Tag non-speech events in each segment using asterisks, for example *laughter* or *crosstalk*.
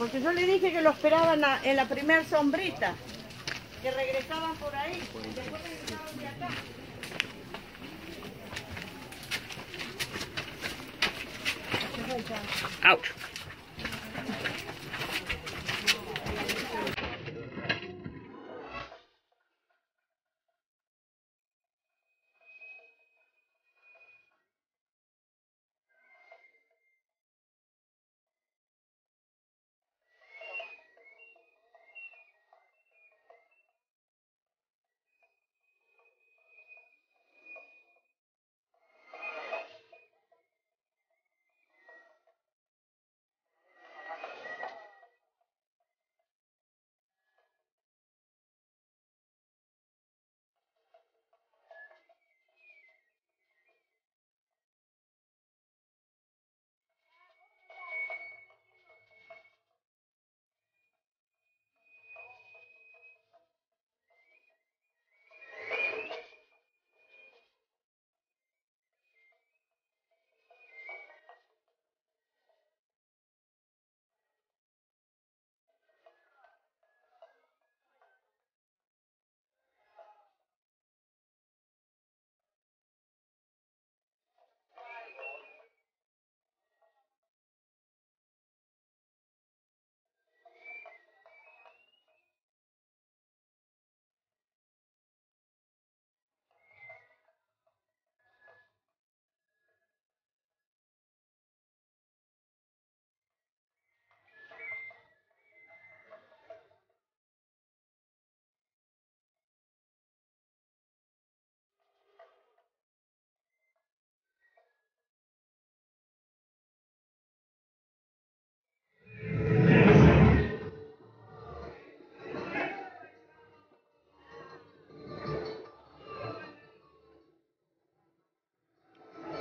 Porque yo le dije que lo esperaban en la primer sombrita. Que regresaban por ahí. Después regresaban de acá. Ouch.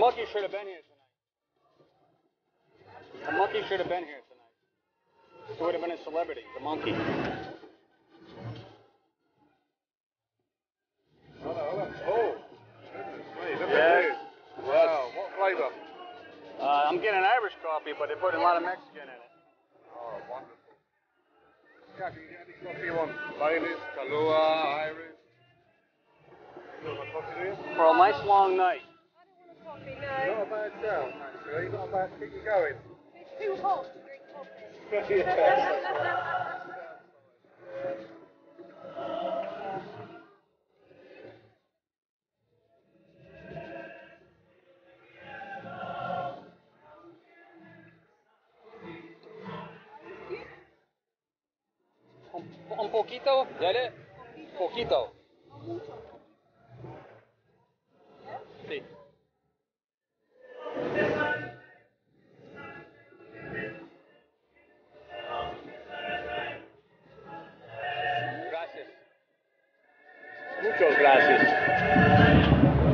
The monkey should have been here tonight. The monkey should have been here tonight. It would have been a celebrity. The monkey. Oh, look Yeah. at this. Wow, what flavour? Uh, I'm getting an Irish coffee, but they put a lot of Mexican in it. Oh, wonderful. Yeah, can you get any coffee you want? Baileys, Kahlua, Irish. You got my coffee, do you? For a nice long night. Not a bad sound, actually. Not a bad keep you going. It's too hot to drink coffee. *laughs* yes. Un, un poquito, dale. Poquito. Muchas gracias.